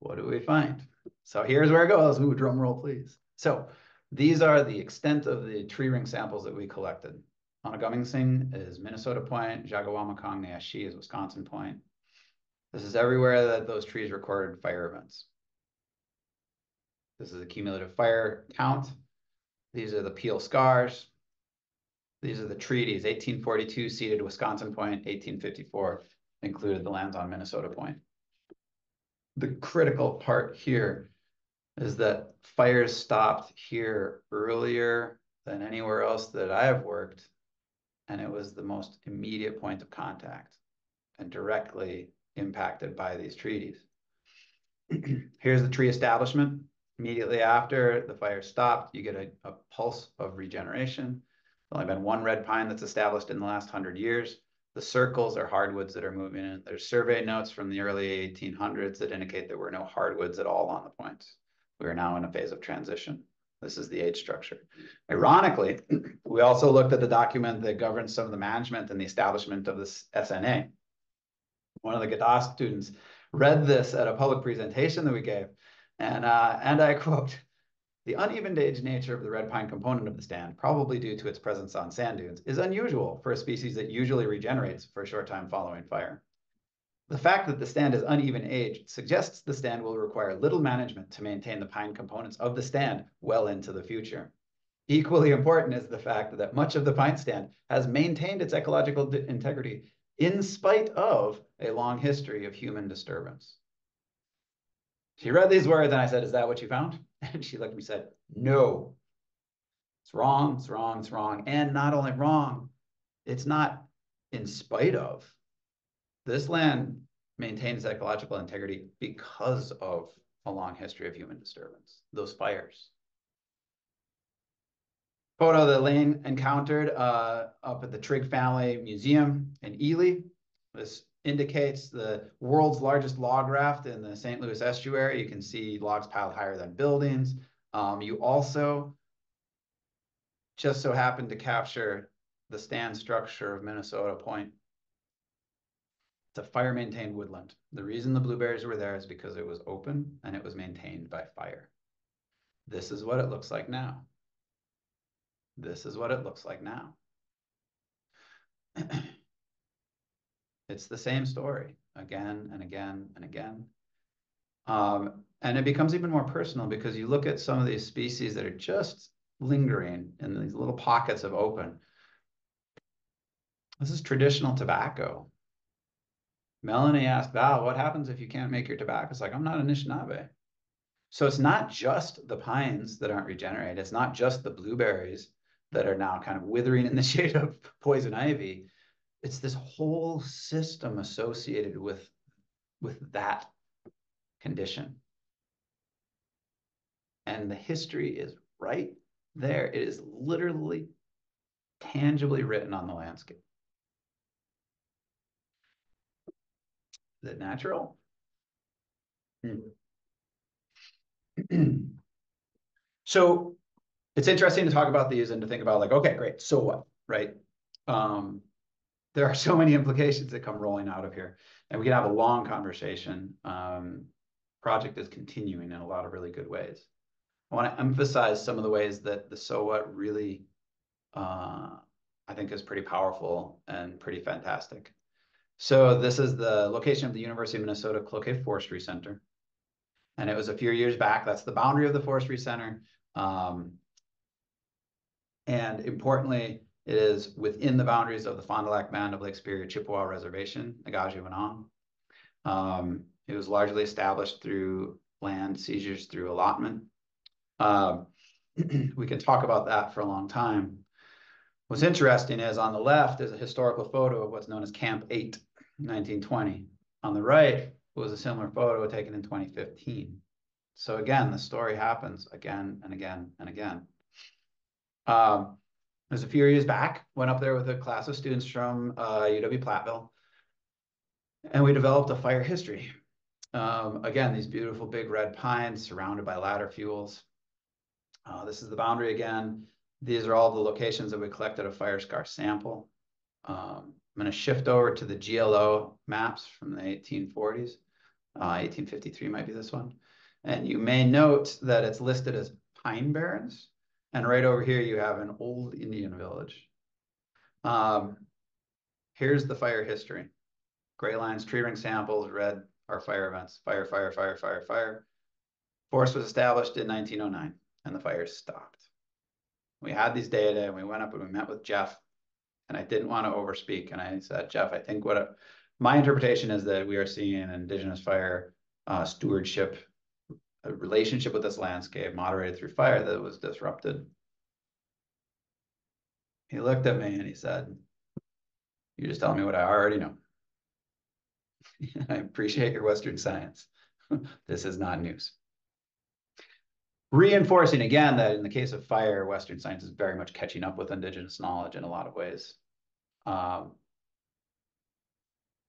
What do we find? So here's where it goes. Ooh, drum roll, please. So these are the extent of the tree ring samples that we collected. Onagumming is Minnesota Point, Jagawamakong Neashi is Wisconsin Point. This is everywhere that those trees recorded fire events. This is a cumulative fire count. These are the peel scars. These are the treaties, 1842 ceded Wisconsin Point, 1854 included the lands on Minnesota Point. The critical part here is that fires stopped here earlier than anywhere else that I have worked. And it was the most immediate point of contact and directly impacted by these treaties. Here's the tree establishment. Immediately after the fire stopped, you get a, a pulse of regeneration only been one red pine that's established in the last hundred years. The circles are hardwoods that are moving in. There's survey notes from the early 1800s that indicate there were no hardwoods at all on the points. We are now in a phase of transition. This is the age structure. Ironically, we also looked at the document that governs some of the management and the establishment of this SNA. One of the Gadask students read this at a public presentation that we gave, and, uh, and I quote, the uneven age nature of the red pine component of the stand, probably due to its presence on sand dunes, is unusual for a species that usually regenerates for a short time following fire. The fact that the stand is uneven aged suggests the stand will require little management to maintain the pine components of the stand well into the future. Equally important is the fact that much of the pine stand has maintained its ecological integrity in spite of a long history of human disturbance. She read these words and I said, is that what you found? And she looked at me and said, no. It's wrong, it's wrong, it's wrong. And not only wrong, it's not in spite of. This land maintains ecological integrity because of a long history of human disturbance, those fires. Photo that Lane encountered uh, up at the Trigg Family Museum in Ely. This indicates the world's largest log raft in the St. Louis estuary. You can see logs piled higher than buildings. Um, you also just so happened to capture the stand structure of Minnesota Point. It's a fire maintained woodland. The reason the blueberries were there is because it was open and it was maintained by fire. This is what it looks like now. This is what it looks like now. It's the same story again and again and again. Um, and it becomes even more personal because you look at some of these species that are just lingering in these little pockets of open. This is traditional tobacco. Melonee asked Val, what happens if you can't make your tobacco? It's like, I'm not Anishinaabe. So it's not just the pines that aren't regenerated. It's not just the blueberries that are now kind of withering in the shade of poison ivy it's this whole system associated with with that condition. And the history is right there. It is literally tangibly written on the landscape. Is it natural? Hmm. so it's interesting to talk about these and to think about like okay great. So what right? Um there are so many implications that come rolling out of here, and we can have a long conversation. Um, project is continuing in a lot of really good ways. I want to emphasize some of the ways that the so what really, uh, I think, is pretty powerful and pretty fantastic. So this is the location of the University of Minnesota Cloquet Forestry Center. And it was a few years back. That's the boundary of the Forestry Center. Um, and importantly, it is within the boundaries of the Fond du Lac Band of Lake Superior Chippewa Reservation, Nagaji Um, it was largely established through land seizures through allotment. Uh, we can talk about that for a long time. What's interesting is on the left is a historical photo of what's known as Camp 8, 1920. On the right was a similar photo taken in 2015. So again, the story happens again and again and again. Um, was a few years back, went up there with a class of students from uh, UW Platteville, and we developed a fire history. Um, again, these beautiful big red pines surrounded by ladder fuels. Uh, this is the boundary again. These are all the locations that we collected a fire scar sample. Um, I'm going to shift over to the GLO maps from the 1840s. Uh, 1853 might be this one. And you may note that it's listed as pine barrens. And right over here, you have an old Indian village. Um, here's the fire history. Gray lines, tree ring samples, red are fire events. Fire, fire, fire, fire, fire. Forest was established in 1909 and the fires stopped. We had these data and we went up and we met with Jeff and I didn't want to overspeak. And I said, Jeff, I think what a, my interpretation is that we are seeing an indigenous fire uh, stewardship a relationship with this landscape moderated through fire that was disrupted. He looked at me and he said, You're just telling me what I already know. I appreciate your Western science. this is not news. Reinforcing again that in the case of fire, Western science is very much catching up with indigenous knowledge in a lot of ways. Um,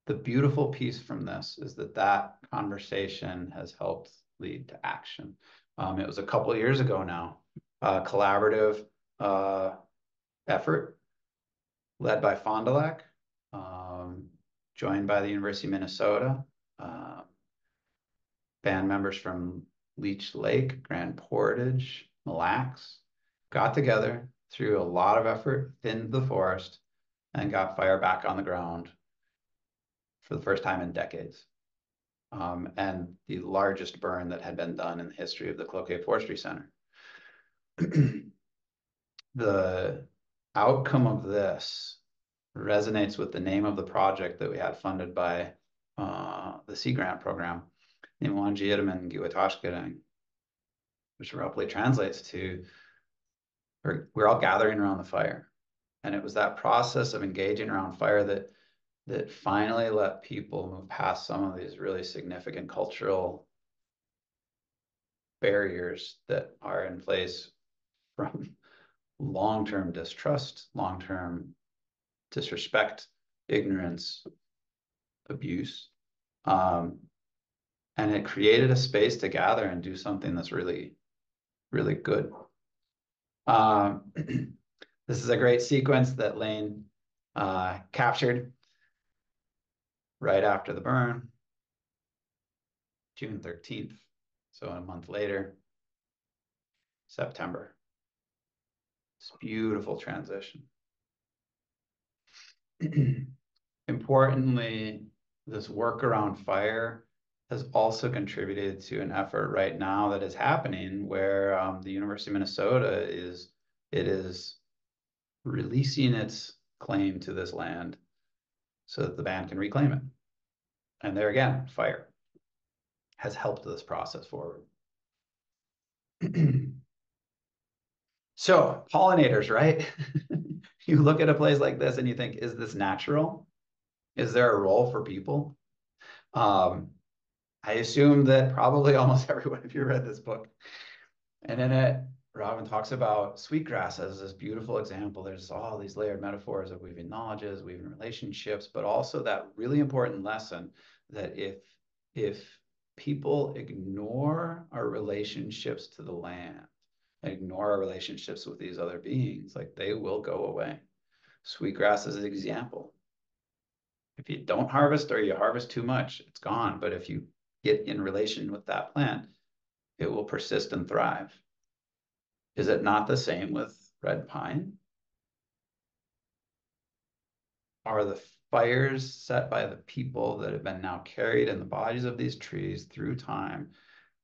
the beautiful piece from this is that that conversation has helped lead to action. Um, it was a couple of years ago now uh, collaborative uh, effort led by Fond du Lac, um, joined by the University of Minnesota, uh, band members from Leech Lake, Grand Portage, Mille Lacs, got together through a lot of effort, thinned the forest, and got fire back on the ground for the first time in decades. Um, and the largest burn that had been done in the history of the Cloquet Forestry Center. the outcome of this resonates with the name of the project that we had funded by uh, the Sea Grant program, Nimwanjiitaman Giwatashkirang, which roughly translates to we're all gathering around the fire. And it was that process of engaging around fire that that finally let people move past some of these really significant cultural barriers that are in place from long-term distrust, long-term disrespect, ignorance, abuse. Um, and it created a space to gather and do something that's really, really good. Um, this is a great sequence that Lane uh, captured right after the burn, June 13th. So a month later, September. It's beautiful transition. Importantly, this work around fire has also contributed to an effort right now that is happening where um, the University of Minnesota is it is releasing its claim to this land so that the band can reclaim it. And there again, fire has helped this process forward. so pollinators, right? you look at a place like this and you think, is this natural? Is there a role for people? Um, I assume that probably almost everyone of you read this book. And in it, Robin talks about sweetgrass as this beautiful example. There's all these layered metaphors of weaving knowledges, weaving relationships, but also that really important lesson that if if people ignore our relationships to the land, ignore our relationships with these other beings, like they will go away. Sweetgrass is an example. If you don't harvest or you harvest too much, it's gone. But if you get in relation with that plant, it will persist and thrive. Is it not the same with red pine? Are the fires set by the people that have been now carried in the bodies of these trees through time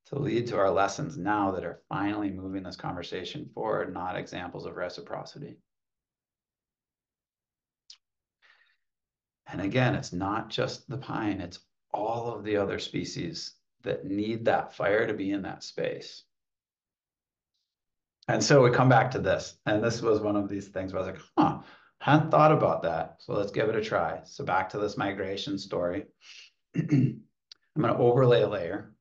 to lead to our lessons now that are finally moving this conversation forward, not examples of reciprocity? And again, it's not just the pine, it's all of the other species that need that fire to be in that space. And so we come back to this, and this was one of these things where I was like, huh, hadn't thought about that. So let's give it a try. So back to this migration story. I'm going to overlay a layer.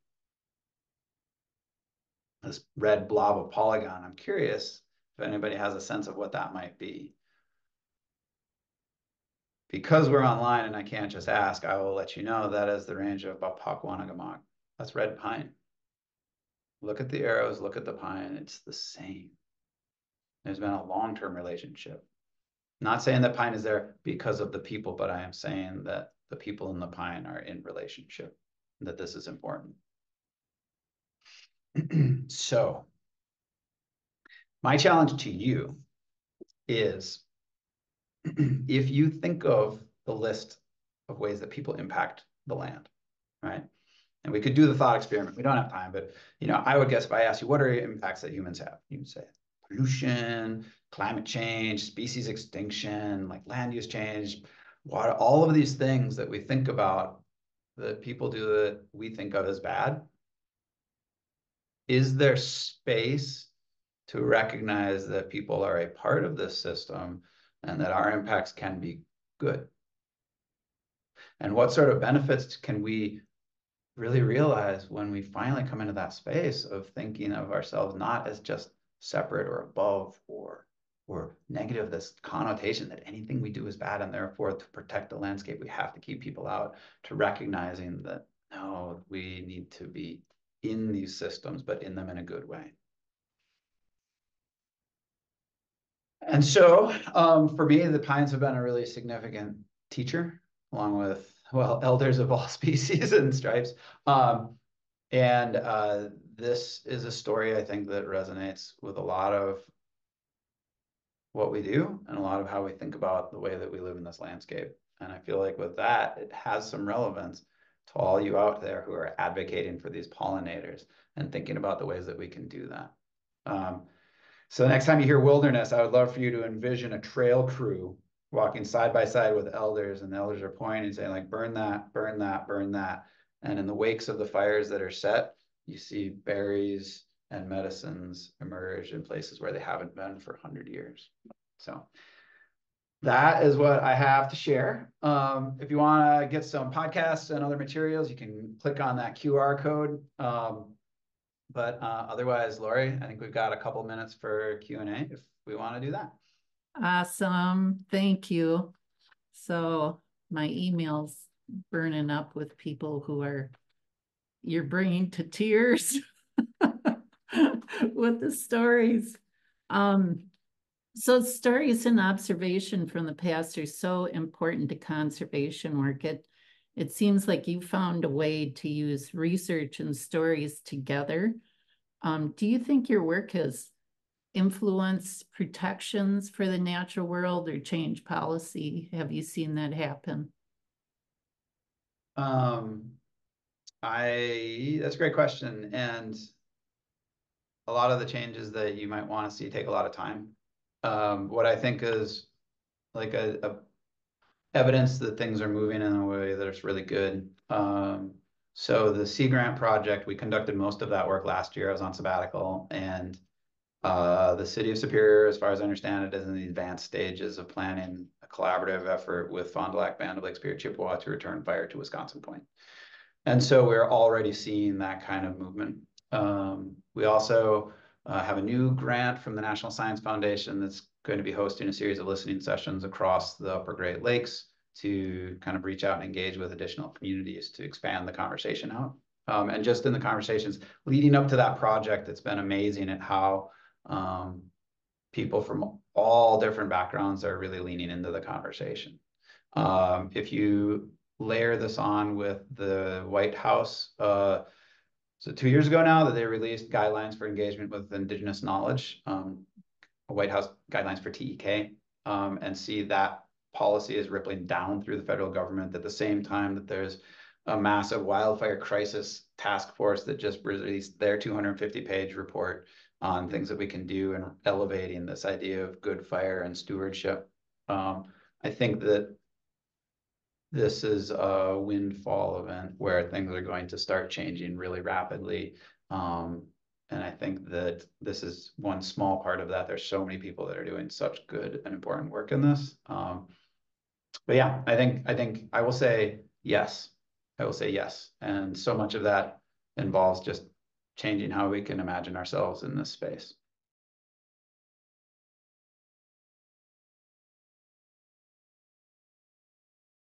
This red blob of polygon. I'm curious if anybody has a sense of what that might be. Because we're online and I can't just ask, I will let you know that is the range of Bapakwanagamack. That's red pine. Look at the arrows, look at the pine, it's the same. There's been a long-term relationship. Not saying that pine is there because of the people, but I am saying that the people in the pine are in relationship, that this is important. so, my challenge to you is if you think of the list of ways that people impact the land, right? And we could do the thought experiment. We don't have time, but you know, I would guess if I asked you, what are impacts that humans have? You would say pollution, climate change, species extinction, like land use change, water, all of these things that we think about that people do that we think of as bad. Is there space to recognize that people are a part of this system and that our impacts can be good? And what sort of benefits can we really realize when we finally come into that space of thinking of ourselves not as just separate or above or or negative this connotation that anything we do is bad and therefore to protect the landscape we have to keep people out to recognizing that no we need to be in these systems but in them in a good way. And so, um, for me, the pines have been a really significant teacher, along with, well, elders of all species and stripes. Um, and uh, this is a story I think that resonates with a lot of what we do and a lot of how we think about the way that we live in this landscape. And I feel like with that, it has some relevance to all you out there who are advocating for these pollinators and thinking about the ways that we can do that. Um, so next time you hear wilderness, I would love for you to envision a trail crew walking side by side with elders and the elders are pointing and saying like, burn that, burn that, burn that. And in the wakes of the fires that are set, you see berries and medicines emerge in places where they haven't been for 100 years. So that is what I have to share. Um, if you want to get some podcasts and other materials, you can click on that QR code. Um, but uh, otherwise, Lori, I think we've got a couple minutes for Q&A if we want to do that. Awesome. Thank you. So my email's burning up with people who are you're bringing to tears with the stories. Um, so stories and observation from the past are so important to conservation work. It, it seems like you found a way to use research and stories together. Um, do you think your work has influenced protections for the natural world or change policy? Have you seen that happen? Um, I, that's a great question. And a lot of the changes that you might want to see take a lot of time. Um, what I think is like a, a evidence that things are moving in a way that is really good. Um, so the Sea Grant project, we conducted most of that work last year. I was on sabbatical and uh, the city of Superior, as far as I understand it, is in the advanced stages of planning a collaborative effort with Fond du Lac, Band of Lake Superior, Chippewa to return fire to Wisconsin Point. And so we're already seeing that kind of movement. Um, we also uh, have a new grant from the National Science Foundation that's going to be hosting a series of listening sessions across the upper Great Lakes to kind of reach out and engage with additional communities to expand the conversation out. Um, and just in the conversations leading up to that project, it's been amazing at how um, people from all different backgrounds are really leaning into the conversation. Um, if you layer this on with the White House, uh, so two years ago now that they released guidelines for engagement with Indigenous knowledge, um, White House guidelines for TEK, um, and see that policy is rippling down through the federal government at the same time that there's a massive wildfire crisis task force that just released their 250 page report on things that we can do in elevating this idea of good fire and stewardship. Um, I think that this is a windfall event where things are going to start changing really rapidly. Um, and I think that this is one small part of that. There's so many people that are doing such good and important work in this. Um, but yeah, I think I think I will say yes. I will say yes. And so much of that involves just changing how we can imagine ourselves in this space.